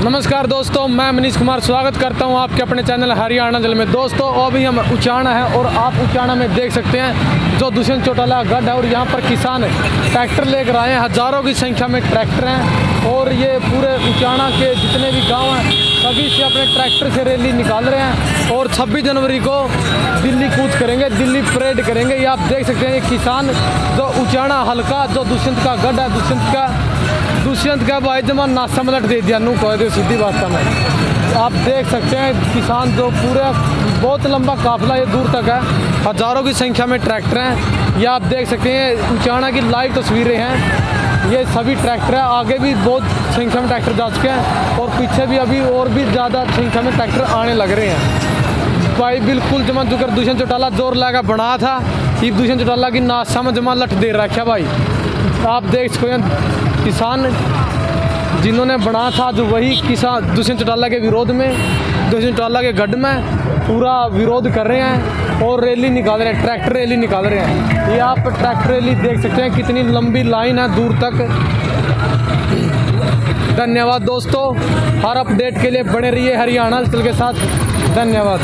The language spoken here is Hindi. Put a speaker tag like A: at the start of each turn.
A: नमस्कार दोस्तों, मैं मनीष कुमार स्वागत करता हूँ आपके अपने चैनल हरियाणा जल में। दोस्तों अभी हम उचाना है और आप उचाना में देख सकते हैं, जो दुष्यंत चौटाला गढ़ है और यहाँ पर किसान ट्रैक्टर लेकर आए हैं। हज़ारों की संख्या में ट्रैक्टर हैं और ये पूरे उचाना के जितने भी गाँव हैं, सभी से अपने ट्रैक्टर से रैली निकाल रहे हैं और छब्बीस जनवरी को दिल्ली कूच करेंगे, दिल्ली परेड करेंगे। ये आप देख सकते हैं, ये किसान, जो उचाना हल्का, जो दुष्यंत का गढ़ है, दुष्यंत का दुष्यंत का भाई जमा नाश्ता मलट दे दिया, नू कह दो सीधी बात में। आप देख सकते हैं, किसान जो पूरे बहुत लंबा काफिला ये दूर तक है। हज़ारों की संख्या में ट्रैक्टर हैं। ये आप देख सकते हैं उचाना की लाइव तस्वीरें हैं। ये सभी ट्रैक्टर हैं, आगे भी बहुत संख्या में ट्रैक्टर जा चुके हैं और पीछे भी अभी और भी ज़्यादा संख्या में ट्रैक्टर आने लग रहे हैं। भाई, बिल्कुल जमा जुकर दुष्यंत चौटाला ज़ोर लगा, बना था। ये दुष्यंत चौटाला की नाश्ता में जमा लट दे रखा, भाई। आप देख सकते हैं, किसान जिन्होंने बना था, जो वही किसान दुष्यंत चौटाला के विरोध में दुष्यंत चौटाला के गढ़ में पूरा विरोध कर रहे हैं और रैली निकाल रहे हैं, ट्रैक्टर रैली निकाल रहे हैं। ये आप ट्रैक्टर रैली देख सकते हैं, कितनी लंबी लाइन है दूर तक। धन्यवाद दोस्तों, हर अपडेट के लिए बने रहिए हरियाणा के साथ, धन्यवाद।